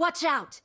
Watch out!